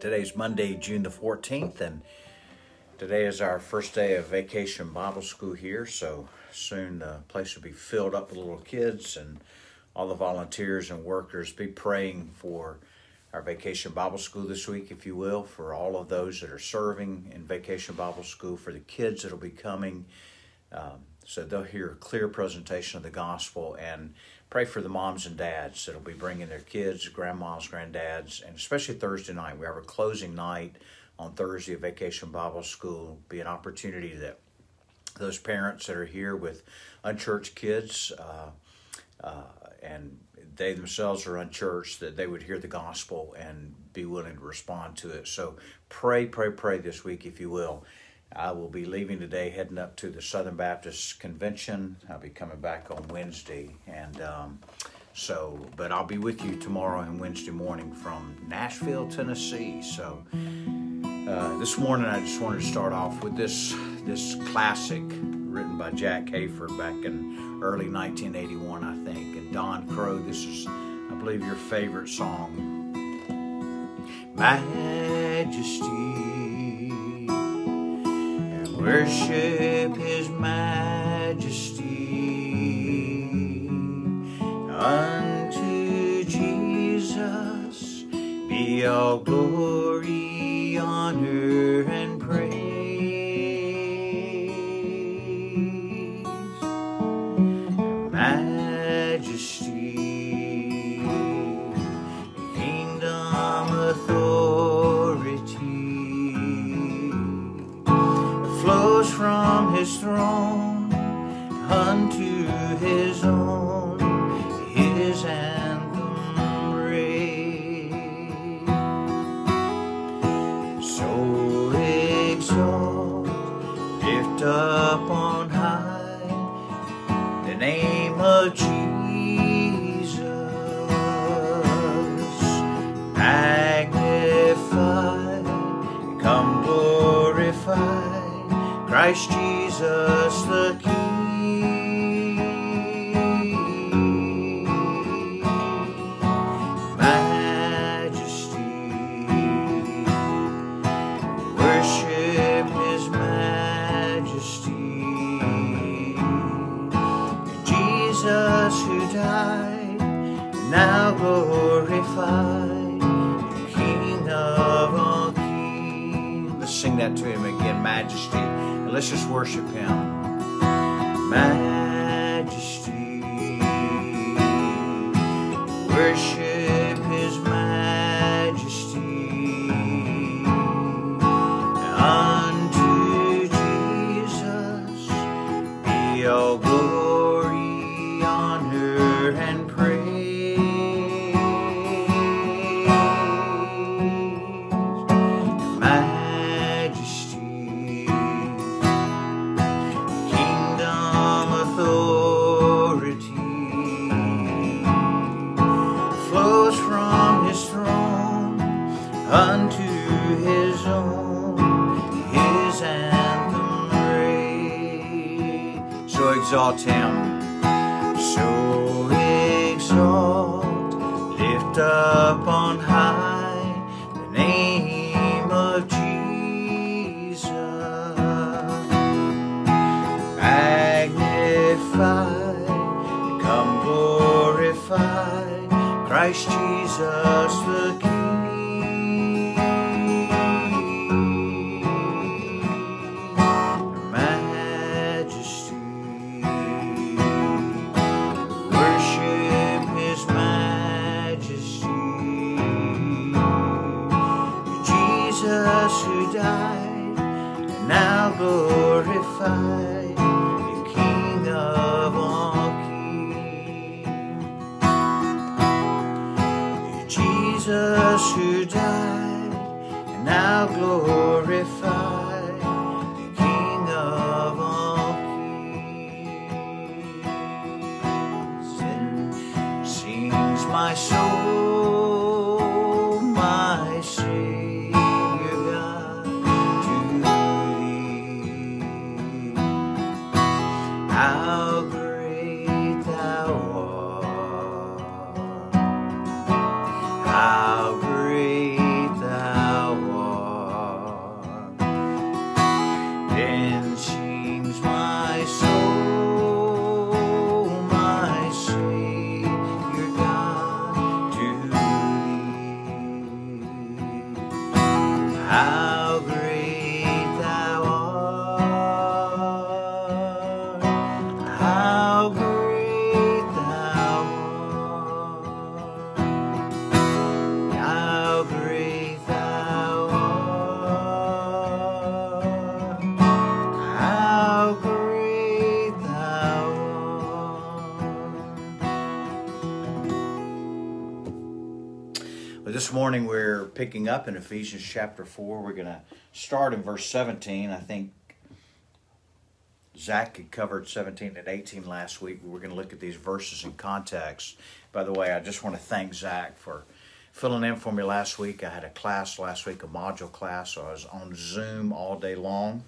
Today's Monday, June the 14th, and today is our first day of vacation Bible school here. So soon the place will be filled up with little kids, and all the volunteers and workers be praying for our vacation Bible school this week, if you will, for all of those that are serving in vacation Bible school, for the kids that'll be coming. Um, so they'll hear a clear presentation of the gospel and pray for the moms and dads that'll be bringing their kids, grandmas, granddads, and especially Thursday night. We have a closing night on Thursday of Vacation Bible School. Be an opportunity that those parents that are here with unchurched kids uh, uh, and they themselves are unchurched that they would hear the gospel and be willing to respond to it. So pray, pray, pray this week, if you will. I will be leaving today, heading up to the Southern Baptist Convention. I'll be coming back on Wednesday, and um, so, but I'll be with you tomorrow and Wednesday morning from Nashville, Tennessee. So, uh, this morning I just wanted to start off with this this classic written by Jack Hayford back in early 1981, I think, and Don Crow. This is, I believe, your favorite song, Majesty worship his majesty. Unto Jesus be all glory honor Christ Jesus the King. Majesty, worship His Majesty. Jesus who died, now glorified, King of all kings. Let's sing that to Him again, Majesty. And let's just worship Him. Majesty, So exalt glorified, the King of all kings. Jesus we're picking up in Ephesians chapter 4. We're going to start in verse 17. I think Zach had covered 17 and 18 last week. We're going to look at these verses in context. By the way, I just want to thank Zach for filling in for me last week. I had a class last week, a module class, so I was on Zoom all day long.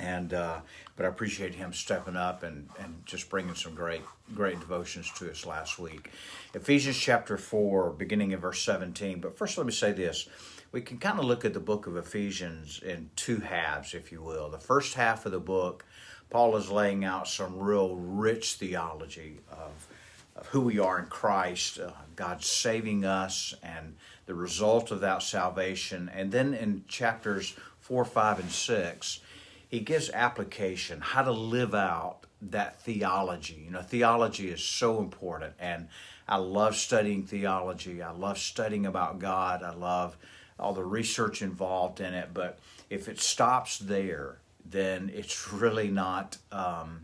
And uh, but I appreciate him stepping up and, and just bringing some great great devotions to us last week. Ephesians chapter four, beginning in verse seventeen. But first, let me say this: we can kind of look at the book of Ephesians in two halves, if you will. The first half of the book, Paul is laying out some real rich theology of of who we are in Christ, uh, God saving us, and the result of that salvation. And then in chapters four, five, and six he gives application, how to live out that theology. You know, theology is so important, and I love studying theology. I love studying about God. I love all the research involved in it. But if it stops there, then it's really not. Um,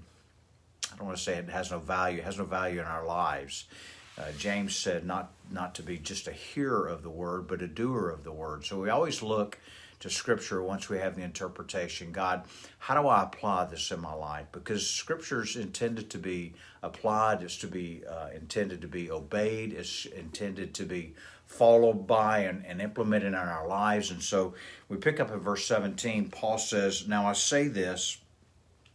I don't want to say it has no value. It has no value in our lives. Uh, James said not not to be just a hearer of the word, but a doer of the word. So we always look to Scripture once we have the interpretation. God, how do I apply this in my life? Because Scripture is intended to be applied, it's to be uh, intended to be obeyed, it's intended to be followed by and, and implemented in our lives. And so we pick up at verse 17. Paul says, Now I say this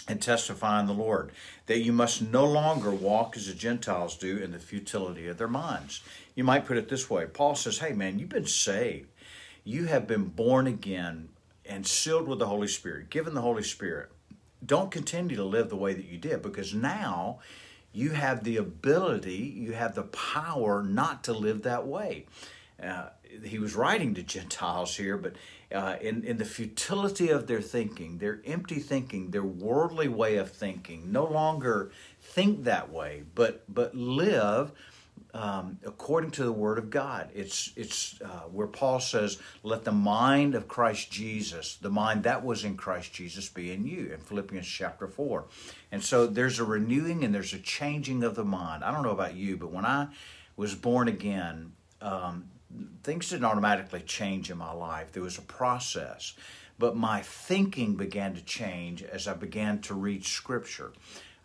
and testify in the Lord, that you must no longer walk as the Gentiles do in the futility of their minds. You might put it this way Paul says, Hey, man, you've been saved you have been born again and sealed with the Holy Spirit, given the Holy Spirit. Don't continue to live the way that you did because now you have the ability, you have the power not to live that way. Uh, he was writing to Gentiles here, but uh, in, in the futility of their thinking, their empty thinking, their worldly way of thinking, no longer think that way, but but live um, according to the Word of God. It's it's uh, where Paul says, "Let the mind of Christ Jesus, the mind that was in Christ Jesus, be in you." In Philippians chapter four, and so there's a renewing and there's a changing of the mind. I don't know about you, but when I was born again, um, things didn't automatically change in my life. There was a process, but my thinking began to change as I began to read Scripture.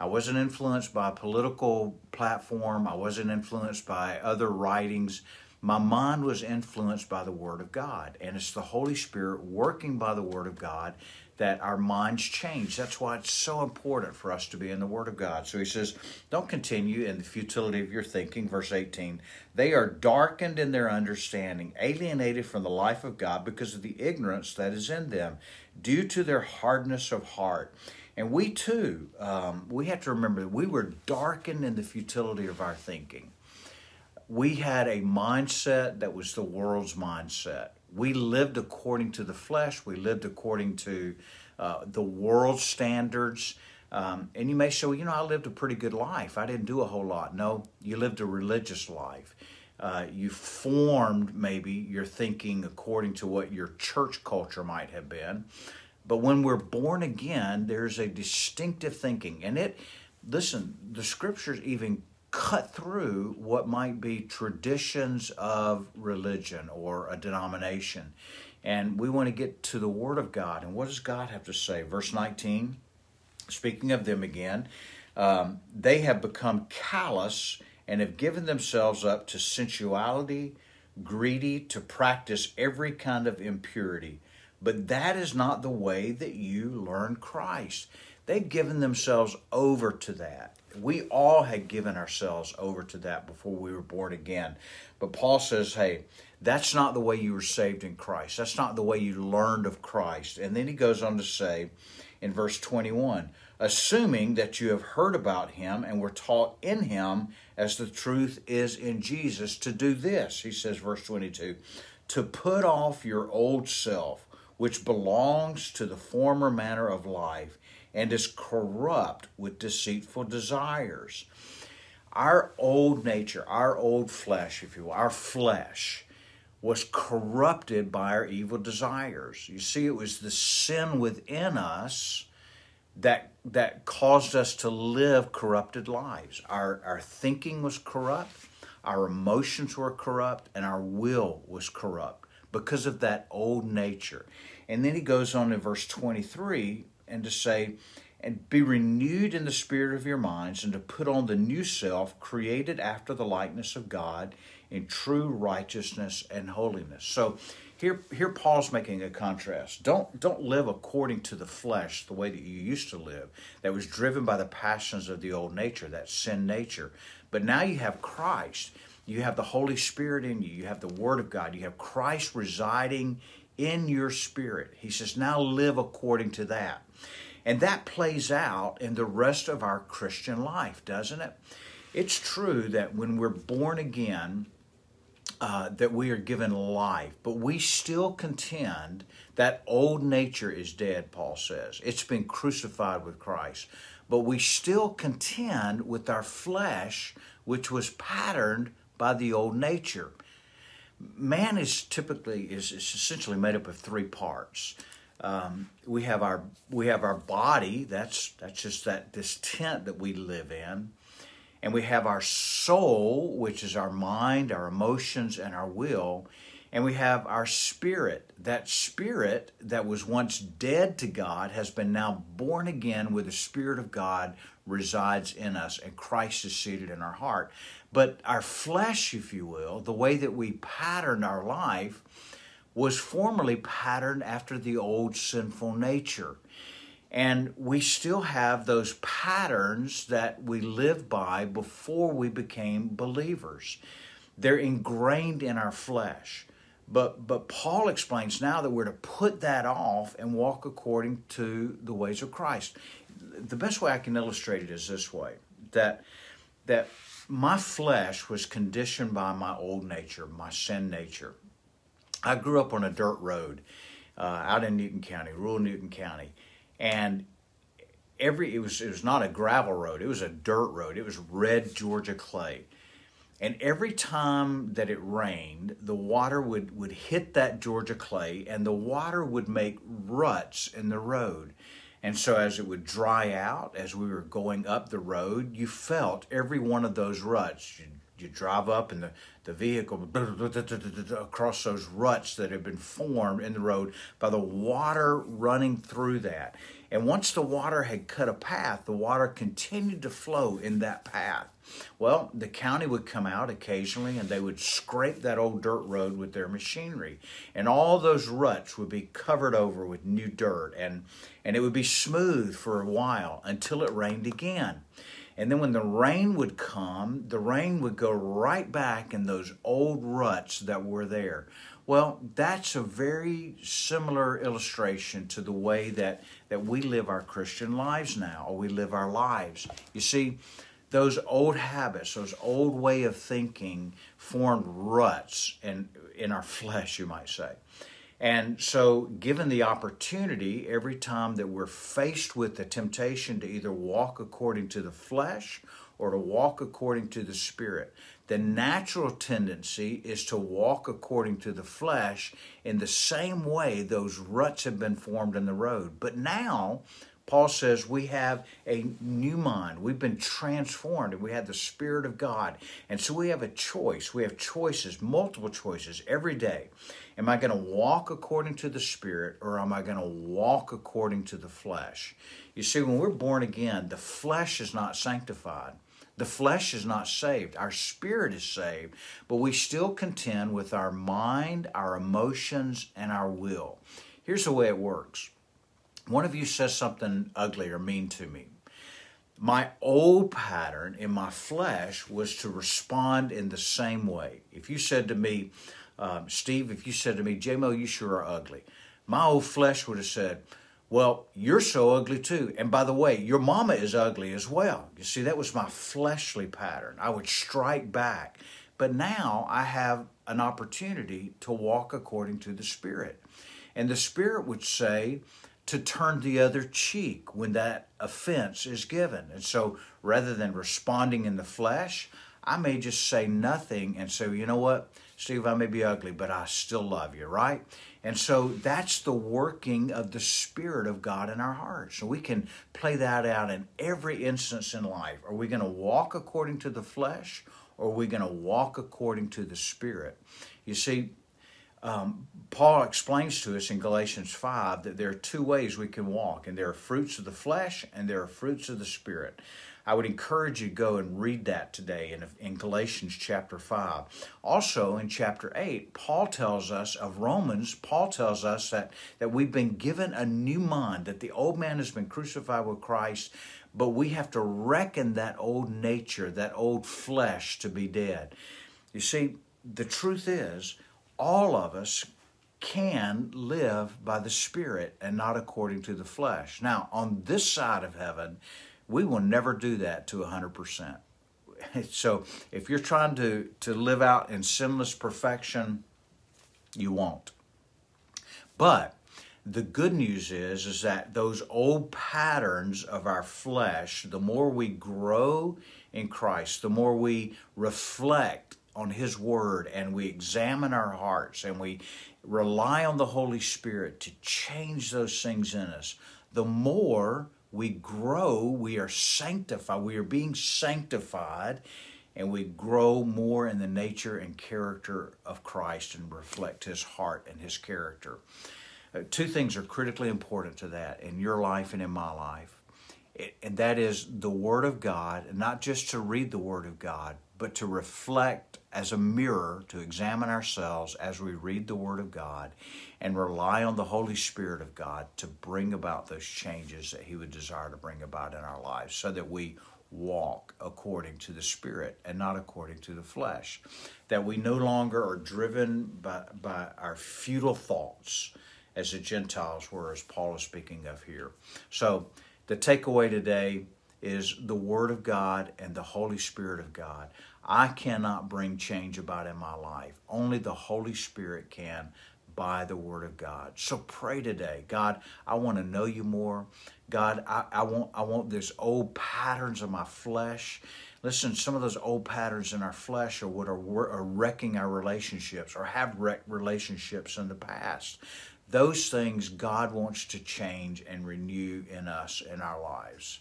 I wasn't influenced by a political platform. I wasn't influenced by other writings. My mind was influenced by the Word of God. And it's the Holy Spirit working by the Word of God that our minds change. That's why it's so important for us to be in the Word of God. So he says, Don't continue in the futility of your thinking. Verse 18 They are darkened in their understanding, alienated from the life of God because of the ignorance that is in them, due to their hardness of heart. And we too, um, we have to remember that we were darkened in the futility of our thinking. We had a mindset that was the world's mindset. We lived according to the flesh, we lived according to uh, the world's standards. Um, and you may say, well, you know, I lived a pretty good life. I didn't do a whole lot. No, you lived a religious life. Uh, you formed maybe your thinking according to what your church culture might have been. But when we're born again, there's a distinctive thinking. And it, listen, the scriptures even cut through what might be traditions of religion or a denomination. And we want to get to the Word of God. And what does God have to say? Verse 19, speaking of them again, um, they have become callous and have given themselves up to sensuality, greedy, to practice every kind of impurity. But that is not the way that you learn Christ. They've given themselves over to that. We all had given ourselves over to that before we were born again. But Paul says, hey, that's not the way you were saved in Christ. That's not the way you learned of Christ. And then he goes on to say in verse 21 assuming that you have heard about him and were taught in him as the truth is in Jesus to do this. He says, verse 22 to put off your old self which belongs to the former manner of life and is corrupt with deceitful desires. Our old nature, our old flesh, if you will, our flesh was corrupted by our evil desires. You see, it was the sin within us that that caused us to live corrupted lives. Our our thinking was corrupt, our emotions were corrupt, and our will was corrupt because of that old nature. And then he goes on in verse 23 and to say, and be renewed in the spirit of your minds, and to put on the new self, created after the likeness of God in true righteousness and holiness. So here, here Paul's making a contrast. Don't don't live according to the flesh, the way that you used to live, that was driven by the passions of the old nature, that sin nature. But now you have Christ. You have the Holy Spirit in you. You have the Word of God. You have Christ residing in your spirit. He says, now live according to that. And that plays out in the rest of our Christian life, doesn't it? It's true that when we're born again, uh, that we are given life, but we still contend that old nature is dead, Paul says. It's been crucified with Christ. But we still contend with our flesh, which was patterned by the old nature. Man is typically is, is essentially made up of three parts. Um, we have our we have our body. That's that's just that this tent that we live in, and we have our soul, which is our mind, our emotions, and our will, and we have our spirit. That spirit that was once dead to God has been now born again, with the Spirit of God resides in us, and Christ is seated in our heart. But our flesh, if you will, the way that we pattern our life was formerly patterned after the old sinful nature. And we still have those patterns that we lived by before we became believers. They're ingrained in our flesh. But, but Paul explains now that we're to put that off and walk according to the ways of Christ. The best way I can illustrate it is this way that, that my flesh was conditioned by my old nature, my sin nature. I grew up on a dirt road uh, out in Newton County, rural Newton County, and every it was it was not a gravel road; it was a dirt road. It was red Georgia clay, and every time that it rained, the water would would hit that Georgia clay, and the water would make ruts in the road. And so, as it would dry out, as we were going up the road, you felt every one of those ruts. You you drive up and the, the vehicle across those ruts that have been formed in the road by the water running through that. And once the water had cut a path, the water continued to flow in that path. Well, the county would come out occasionally and they would scrape that old dirt road with their machinery. And all those ruts would be covered over with new dirt and, and it would be smooth for a while until it rained again. And then when the rain would come, the rain would go right back in those old ruts that were there. Well, that's a very similar illustration to the way that, that we live our Christian lives now, or we live our lives. You see, those old habits, those old way of thinking formed ruts in, in our flesh, you might say. And so, given the opportunity, every time that we're faced with the temptation to either walk according to the flesh or to walk according to the spirit, the natural tendency is to walk according to the flesh in the same way those ruts have been formed in the road. But now, Paul says we have a new mind. We've been transformed and we have the Spirit of God. And so we have a choice. We have choices, multiple choices every day. Am I going to walk according to the Spirit or am I going to walk according to the flesh? You see, when we're born again, the flesh is not sanctified. The flesh is not saved. Our spirit is saved, but we still contend with our mind, our emotions, and our will. Here's the way it works one of you says something ugly or mean to me. My old pattern in my flesh was to respond in the same way. If you said to me, um, Steve, if you said to me, JMO, you sure are ugly, my old flesh would have said, well, you're so ugly too. And by the way, your mama is ugly as well. You see, that was my fleshly pattern. I would strike back. But now I have an opportunity to walk according to the Spirit. And the Spirit would say, to turn the other cheek when that offense is given. And so rather than responding in the flesh, I may just say nothing and say, you know what, Steve, I may be ugly, but I still love you, right? And so that's the working of the Spirit of God in our hearts. So we can play that out in every instance in life. Are we going to walk according to the flesh or are we going to walk according to the Spirit? You see, um, Paul explains to us in Galatians 5 that there are two ways we can walk, and there are fruits of the flesh and there are fruits of the Spirit. I would encourage you to go and read that today in, in Galatians chapter 5. Also in chapter 8, Paul tells us of Romans, Paul tells us that, that we've been given a new mind, that the old man has been crucified with Christ, but we have to reckon that old nature, that old flesh to be dead. You see, the truth is, all of us can live by the Spirit and not according to the flesh. Now, on this side of heaven, we will never do that to 100%. So if you're trying to, to live out in sinless perfection, you won't. But the good news is is that those old patterns of our flesh, the more we grow in Christ, the more we reflect on his word and we examine our hearts and we rely on the Holy Spirit to change those things in us, the more we grow, we are sanctified, we are being sanctified, and we grow more in the nature and character of Christ and reflect his heart and his character. Uh, two things are critically important to that in your life and in my life. It, and that is the Word of God, and not just to read the Word of God, but to reflect as a mirror, to examine ourselves as we read the Word of God and rely on the Holy Spirit of God to bring about those changes that He would desire to bring about in our lives so that we walk according to the Spirit and not according to the flesh. That we no longer are driven by, by our futile thoughts as the Gentiles were, as Paul is speaking of here. So, the takeaway today is the Word of God and the Holy Spirit of God. I cannot bring change about in my life. Only the Holy Spirit can by the Word of God. So pray today. God, I want to know you more. God, I, I want I want this old patterns of my flesh. Listen, some of those old patterns in our flesh are what are, are wrecking our relationships or have wrecked relationships in the past. Those things God wants to change and renew in us in our lives.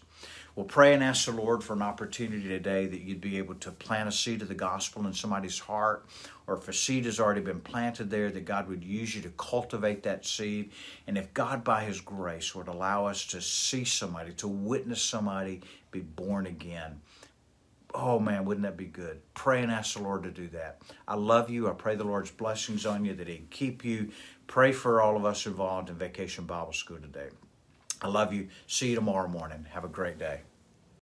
We'll pray and ask the Lord for an opportunity today that you'd be able to plant a seed of the gospel in somebody's heart, or if a seed has already been planted there, that God would use you to cultivate that seed. And if God, by His grace, would allow us to see somebody, to witness somebody be born again. Oh man, wouldn't that be good? Pray and ask the Lord to do that. I love you. I pray the Lord's blessings on you, that He keep you. Pray for all of us involved in Vacation Bible School today. I love you. See you tomorrow morning. Have a great day.